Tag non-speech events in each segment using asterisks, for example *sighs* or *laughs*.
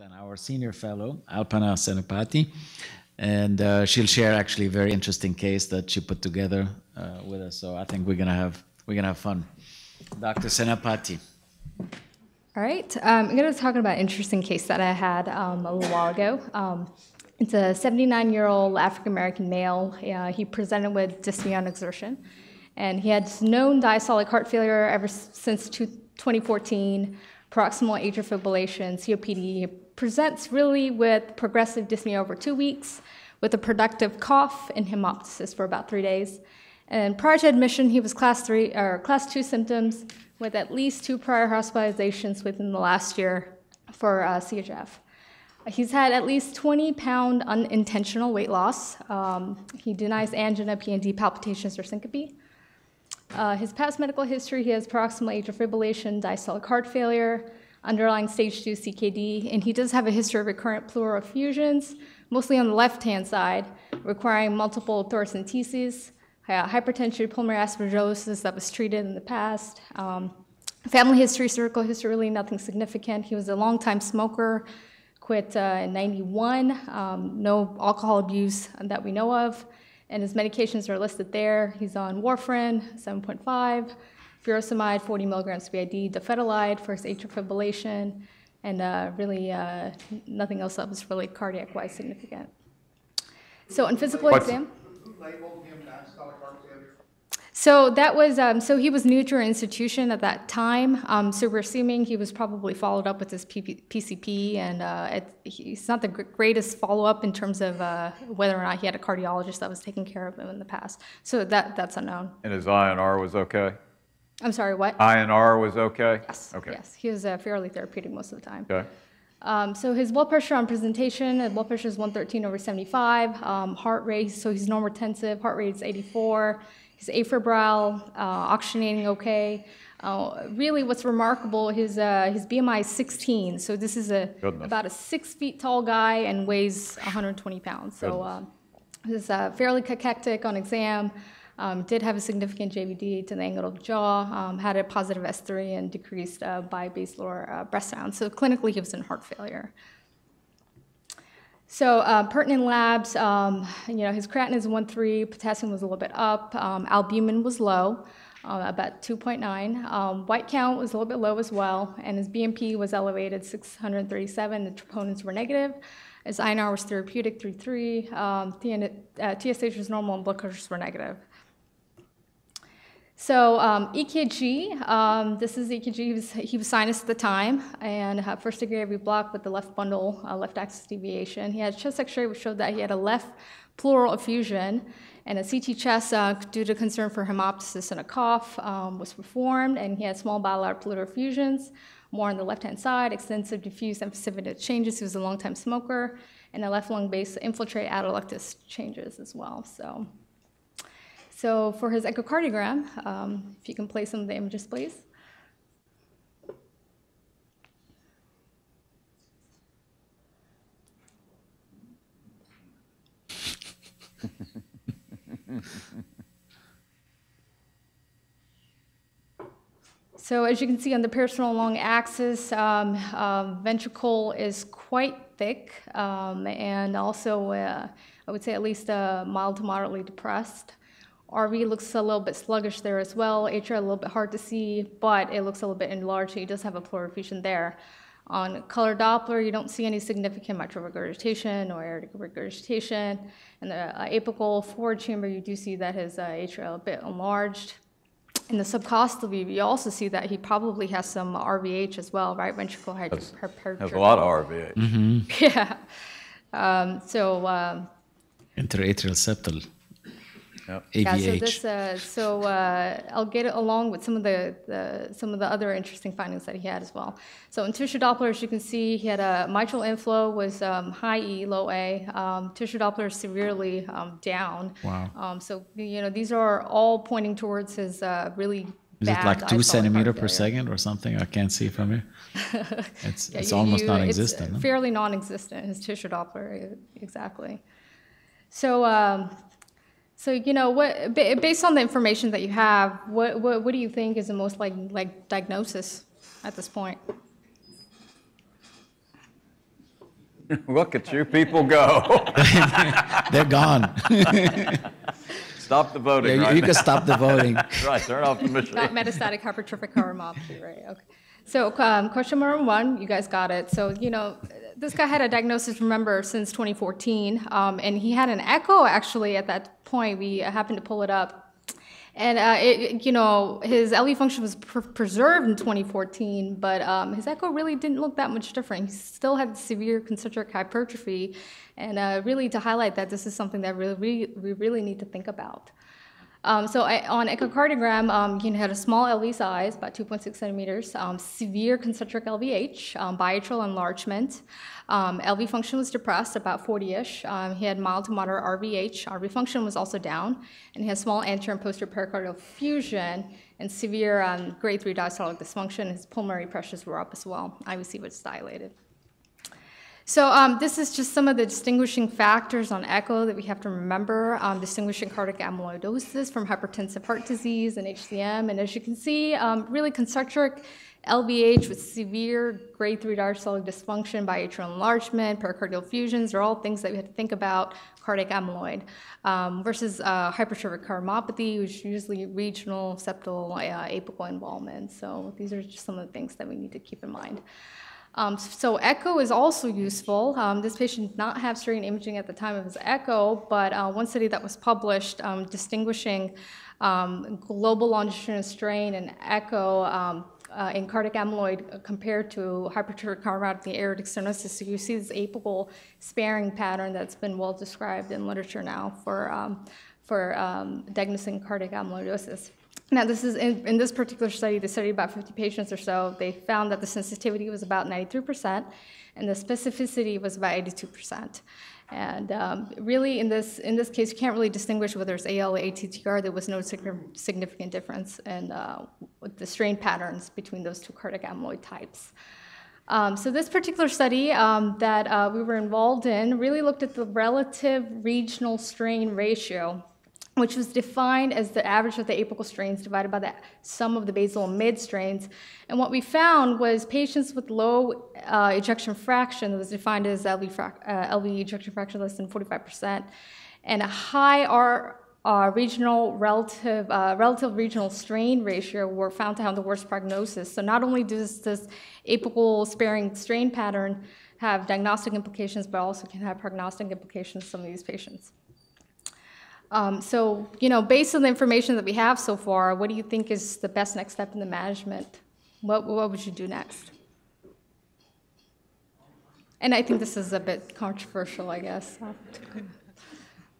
and our senior fellow, Alpana Senapati. And uh, she'll share actually a very interesting case that she put together uh, with us. So I think we're gonna have we're gonna have fun. Dr. Senapati. All right, um, I'm to talk about an interesting case that I had um, a little while ago. Um, it's a 79 year old African American male. Uh, he presented with dyspnea on exertion, and he had known diastolic heart failure ever since 2014, paroxysmal atrial fibrillation, COPD. Presents really with progressive dyspnea over two weeks, with a productive cough and hemoptysis for about three days. And prior to admission, he was class three or class two symptoms with at least two prior hospitalizations within the last year for uh, CHF. He's had at least 20 pound unintentional weight loss. Um, he denies angina, PND, palpitations, or syncope. Uh, his past medical history, he has paroxysmal atrial fibrillation, diastolic heart failure, underlying stage 2 CKD, and he does have a history of recurrent pleural effusions, mostly on the left-hand side, requiring multiple thoracenteses uh, hypertension, pulmonary aspergillosis that was treated in the past. Um, family history, cervical history, really nothing significant. He was a longtime smoker, quit uh, in 91, um, no alcohol abuse that we know of, and his medications are listed there. He's on warfarin, 7.5, furosemide, 40 milligrams BID, dofetilide for his atrial fibrillation, and uh, really uh, nothing else that was really cardiac-wise significant. So in physical What's- exam, Who labeled him diastolic heart failure? So that was, um, so he was new to our institution at that time. Um, so we're assuming he was probably followed up with his PP PCP, and uh, it, he's not the gr- greatest follow-up in terms of uh, whether or not he had a cardiologist that was taking care of him in the past. So that that's unknown. And his INR was okay? I'm sorry, what? INR was okay? yes. Okay. Yes, he was uh, fairly therapeutic most of the time. Okay. Um, so his blood pressure on presentation, uh, blood pressure is 113 over 75. Um, heart rate, so he's normal retentive. Heart rate is 84. He's afebrile, uh, oxygenating okay. Uh, really, what's remarkable, his uh, his BMI is 16. So this is a Goodness. about a six feet tall guy and weighs 120 pounds. So uh, he's uh, fairly cachectic on exam. Um, did have a significant JVD to the angle of the jaw, um, had a positive S3 and decreased uh, by base lower uh, breast sound. So clinically, he was in heart failure. So uh, pertinent labs, um, you know, his creatinine is 1.3, potassium was a little bit up, um, albumin was low, uh, about 2.9. Um, white count was a little bit low as well, and his BNP was elevated, 637. The troponins were negative. His INR was therapeutic, 3.3. Um, uh, TSH was normal, and blood pressures were negative. So um, EKG, um, this is EKG. He was, he was sinus at the time and had first degree AV block with the left bundle, uh, left axis deviation. He had chest X-ray which showed that he had a left pleural effusion and a CT chest uh, due to concern for hemoptysis and a cough um, was performed and he had small bilateral pleural effusions, more on the left-hand side, extensive diffuse emphysematous changes. He was a long-time smoker and a left lung base infiltrate atelectatic changes as well. So. So for his echocardiogram, um, if you can play some of the images, please. *laughs* So as you can see on the parasternal long axis, um, um, ventricle is quite thick um, and also, uh, I would say at least uh, mild to moderately depressed. RV looks a little bit sluggish there as well. Atria a little bit hard to see, but it looks a little bit enlarged, so he does have a pleural effusion there. On color Doppler, you don't see any significant mitral regurgitation or aortic regurgitation. In the uh, apical four chamber, you do see that his uh, atria a bit enlarged. In the subcostal view, you also see that he probably has some RVH as well, right? Ventricle Has hypertrophy. a lot of RVH. *laughs* Yeah. Um, so, um, Interatrial septal. Yep. Yeah, so this, uh, so uh, I'll get it along with some of the, the some of the other interesting findings that he had as well. So in tissue Doppler, as you can see, he had a mitral inflow was um, high E, low A. Um, tissue Doppler severely um, down. Wow. Um, so you know these are all pointing towards his uh, really. Is it like two centimeter per second or something? I can't see from here. *laughs* It's, Yeah, it's you- almost you- non-existent. It's no? fairly non-existent. His tissue Doppler, exactly. So, um, so you know, what based on the information that you have, what what, what do you think is the most like like diagnosis at this point? *laughs* Look at you people go. *laughs* They're gone. *laughs* Stop the Yeah, voting you, right you now. can stop the voting. Right, turn off the Not machine. metastatic hypertrophic cardiomyopathy, right? Okay. So um, question number one, you guys got it. So you know, this guy had a diagnosis, remember, since 2014, um, and he had an echo actually at that point. We happened to pull it up. And uh, it, you know, his LV function was pr- preserved in 2014, but um, his echo really didn't look that much different. He still had severe concentric hypertrophy, and uh, really to highlight that this is something that really, we really need to think about. Um, so I, on echocardiogram, um, he had a small LV size, about 2.6 centimeters, um, severe concentric LVH, um, biatrial enlargement. Um, LV function was depressed, about 40-ish. Um, he had mild to moderate RVH. RV function was also down, and he had small anterior and posterior pericardial effusion and severe grade 3 diastolic dysfunction. His pulmonary pressures were up as well. IVC was dilated. So um, this is just some of the distinguishing factors on echo that we have to remember, um, distinguishing cardiac amyloidosis from hypertensive heart disease and HCM. And as you can see, um, really concentric LVH with severe grade 3 diastolic dysfunction, biatrial enlargement, pericardial effusions are all things that we have to think about cardiac amyloid um, versus uh, hypertrophic cardiomyopathy, which is usually regional septal uh, apical involvement. So these are just some of the things that we need to keep in mind. Um, so echo is also useful. Um, this patient did not have strain imaging at the time of his echo, but uh, one study that was published um, distinguishing um, global longitudinal strain and echo um, uh, in cardiac amyloid compared to hypertrophic cardiomyopathy aortic stenosis. So you see this apical sparing pattern that's been well described in literature now for, um, for diagnosing cardiac amyloidosis. Now, this is in, in this particular study, they studied about 50 patients or so. They found that the sensitivity was about 93%, and the specificity was about 82%. And um, really, in this in this case, you can't really distinguish whether it's AL or ATTR. There was no significant difference in uh, the strain patterns between those two cardiac amyloid types. Um, so this particular study um, that uh, we were involved in really looked at the relative regional strain ratio which was defined as the average of the apical strains divided by the sum of the basal and mid strains. And what we found was patients with low uh, ejection fraction, that was defined as LV, uh, LV ejection fraction less than 45%, and a high R, uh, regional relative, uh, relative regional strain ratio were found to have the worst prognosis. So not only does this apical sparing strain pattern have diagnostic implications, but also can have prognostic implications in some of these patients. Um, so, you know, based on the information that we have so far, what do you think is the best next step in the management? What, what would you do next? And I think this is a bit controversial, I guess. *laughs*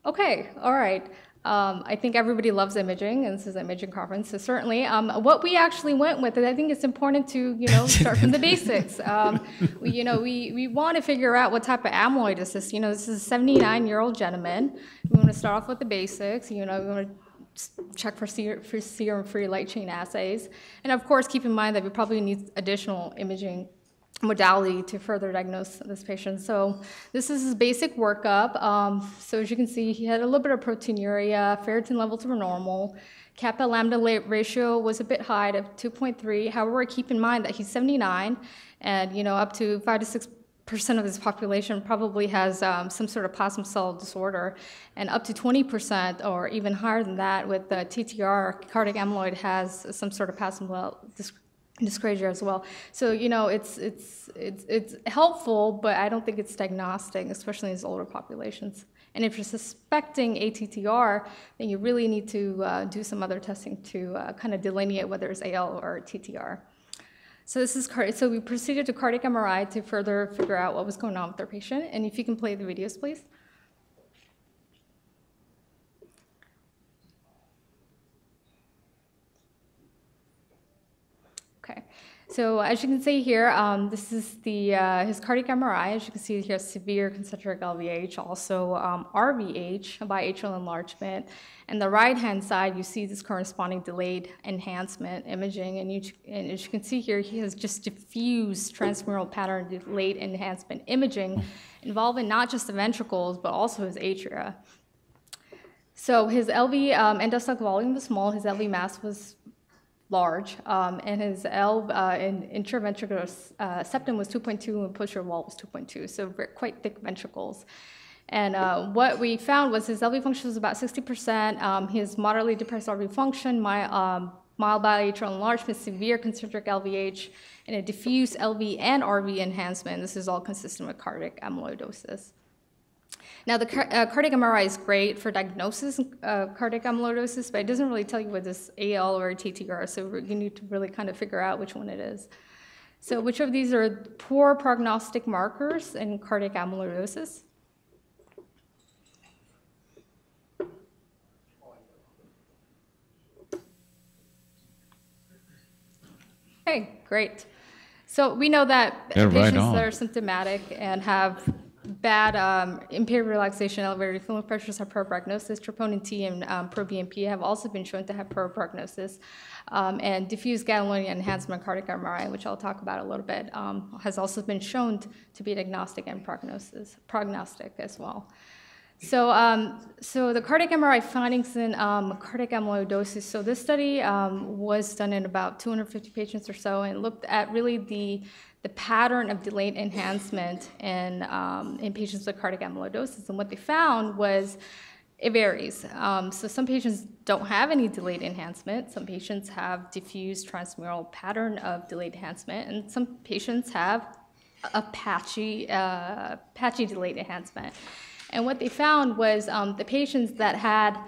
Okay, all right. Um, I think everybody loves imaging, and this is an imaging conference, so certainly. Um, what we actually went with, and I think it's important to, you know, *laughs* start from the basics. Um, we, you know, we, we want to figure out what type of amyloid is this. You know, this is a 79-year-old gentleman. We want to start off with the basics. You know, we want to check for, ser- for serum-free light chain assays, and of course, keep in mind that we probably need additional imaging modality to further diagnose this patient. So this is his basic workup. Um, so as you can see, he had a little bit of proteinuria, ferritin levels were normal. Kappa lambda ratio was a bit high at 2.3. However, keep in mind that he's 79, and you know up to five to six percent of his population probably has um, some sort of plasma cell disorder, and up to 20% or even higher than that with the TTR, cardiac amyloid has some sort of plasma cell dyscrasia as well. So you know, it's it's it's it's helpful, but I don't think it's diagnostic, especially in these older populations. And if you're suspecting ATTR, then you really need to uh, do some other testing to uh, kind of delineate whether it's AL or TTR. So this is so we proceeded to cardiac MRI to further figure out what was going on with our patient. And if you can play the videos, please. Okay, so as you can see here, um, this is the uh, his cardiac MRI. As you can see here, severe concentric LVH, also um, RVH, biatrial enlargement. And the right-hand side, you see this corresponding delayed enhancement imaging, and, you, and as you can see here, he has just diffuse transmural pattern delayed enhancement imaging involving not just the ventricles, but also his atria. So his LV um, endostalk volume was small, his LV mass was large, um, and his L uh, in interventricular uh, septum was 2.2 and posterior wall was 2.2, so quite thick ventricles. And uh, what we found was his LV function was about 60%. Um, his moderately depressed RV function, my, um, mild bilateral enlargement, severe concentric LVH, and a diffuse LV and RV enhancement. This is all consistent with cardiac amyloidosis. Now, the car- uh, cardiac MRI is great for diagnosis of uh, cardiac amyloidosis, but it doesn't really tell you whether it's AL or TTR, so you need to really kind of figure out which one it is. So, which of these are poor prognostic markers in cardiac amyloidosis? Okay, great. So we know that They're right patients that are symptomatic and have bad um, impaired relaxation, elevated filling pressures have poor prognosis. Troponin T and um, proBNP have also been shown to have poor prognosis. Um, and diffuse gadolinium enhancement cardiac MRI, which I'll talk about a little bit, um, has also been shown to be diagnostic and prognosis, prognostic as well. So, um, so the cardiac MRI findings in um, cardiac amyloidosis. So this study um, was done in about 250 patients or so, and looked at really the the pattern of delayed enhancement in um, in patients with cardiac amyloidosis. And what they found was it varies. Um, so some patients don't have any delayed enhancement. Some patients have diffuse transmural pattern of delayed enhancement, and some patients have a patchy, uh, patchy delayed enhancement. And what they found was um, the patients that had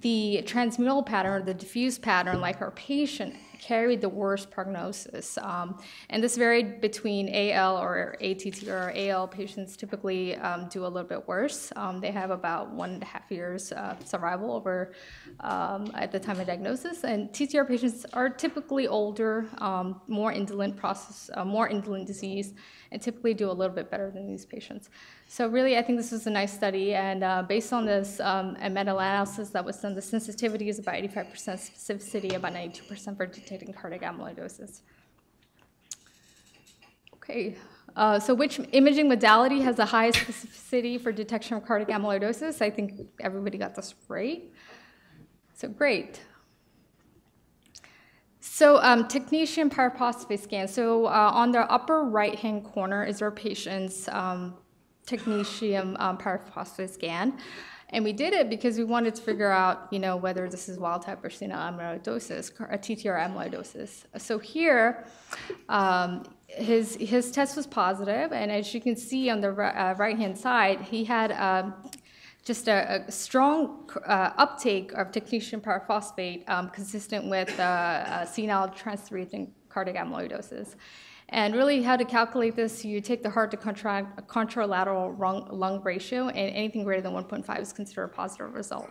the transmural pattern or the diffuse pattern, like our patient, carried the worst prognosis. Um, and this varied between AL or ATTR or AL patients typically um, do a little bit worse. Um, they have about one and a half years uh, survival over um, at the time of diagnosis. And TTR patients are typically older, um, more indolent process, uh, more indolent disease, and typically do a little bit better than these patients. So really, I think this is a nice study, and uh, based on this um, a meta-analysis that was done, the sensitivity is about 85% specificity, about 92% for detecting cardiac amyloidosis. Okay, uh, so which imaging modality has the highest specificity for detection of cardiac amyloidosis? I think everybody got this right. So great. So um, technetium pyrophosphate scan. So uh, on the upper right-hand corner is our patient's um, technetium um, pyrophosphate scan. And we did it because we wanted to figure out, you know, whether this is wild type or senile amyloidosis, or TTR amyloidosis. So here, um, his his test was positive, and as you can see on the uh, right-hand side, he had um, just a, a strong uh, uptake of technetium pyrophosphate um, consistent with uh, uh, senile transthyretin cardiac amyloidosis. And really, how to calculate this, you take the heart to contract, contralateral lung, lung ratio, and anything greater than 1.5 is considered a positive result.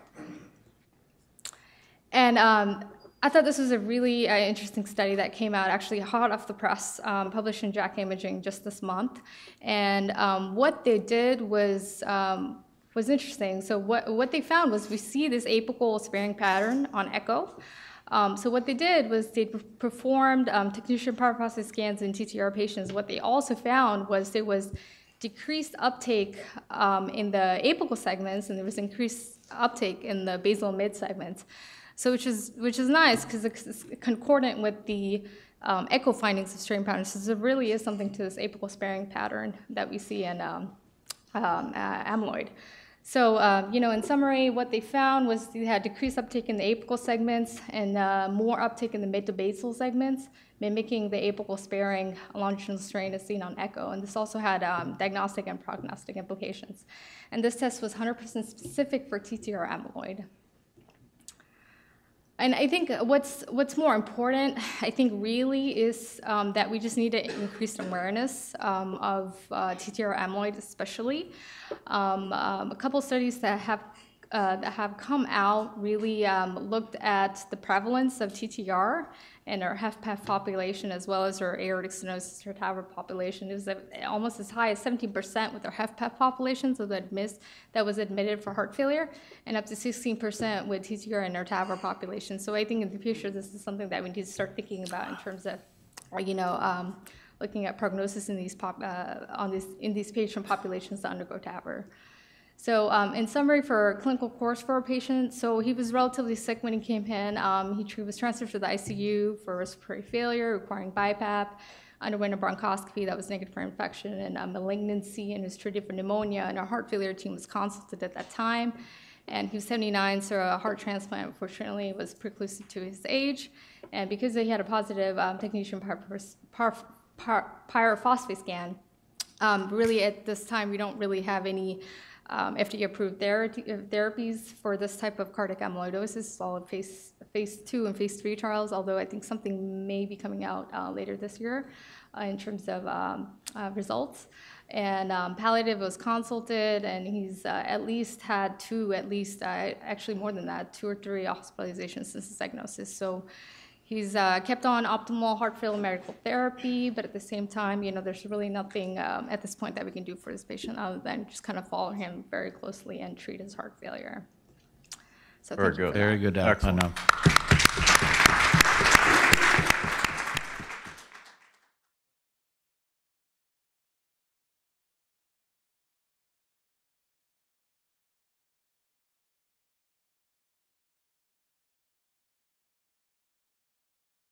And um, I thought this was a really uh, interesting study that came out, actually hot off the press, um, published in JACC Imaging just this month. And um, what they did was um, was interesting. So what what they found was we see this apical sparing pattern on echo. Um, so what they did was they performed um, technetium pyrophosphate scans in TTR patients. What they also found was there was decreased uptake um, in the apical segments, and there was increased uptake in the basal mid segments. So which is which is nice because it's concordant with the um, echo findings of strain patterns. So there really is something to this apical sparing pattern that we see in um, um, uh, amyloid. So, um, you know, in summary, what they found was they had decreased uptake in the apical segments and uh, more uptake in the mid to basal segments, mimicking the apical sparing longitudinal strain as seen on echo. And this also had um, diagnostic and prognostic implications. And this test was 100% specific for TTR amyloid. And I think what's what's more important, *sighs* I think, really is um, that we just need to increase awareness um, of uh, TTR amyloid, especially. Um, um, a couple studies that have uh, that have come out really um, looked at the prevalence of TTR in our HFpEF population as well as our aortic stenosis or TAVR population. It was almost as high as 17% with our HFpEF population, so that, that was admitted for heart failure, and up to 16% with TTR and our TAVR population. So I think in the future, this is something that we need to start thinking about in terms of, you know, um, looking at prognosis in these pop, uh, on these, in these patient populations that undergo TAVR. So um, in summary, for clinical course for our patient, so he was relatively sick when he came in. Um, he was transferred to the ICU for respiratory failure, requiring BiPAP, underwent a bronchoscopy that was negative for infection and malignancy, and was treated for pneumonia. And our heart failure team was consulted at that time. And he was 79, so a heart transplant, unfortunately, was preclusive to his age. And because he had a positive um, technetium pyr- pyr- pyr- pyrophosphate scan, um, really, at this time, we don't really have any um, FDA-approved therapy, uh, therapies for this type of cardiac amyloidosis. All in phase, phase two and phase three trials, although I think something may be coming out uh, later this year uh, in terms of um, uh, results. And um, palliative was consulted, and he's uh, at least had two, at least, uh, actually more than that, two or three hospitalizations since his diagnosis. So He's uh, kept on optimal heart failure medical therapy, but at the same time, you know, there's really nothing um, at this point that we can do for this patient other than just kind of follow him very closely and treat his heart failure. So Very thank you good. for Very good, Excellent. Alpana.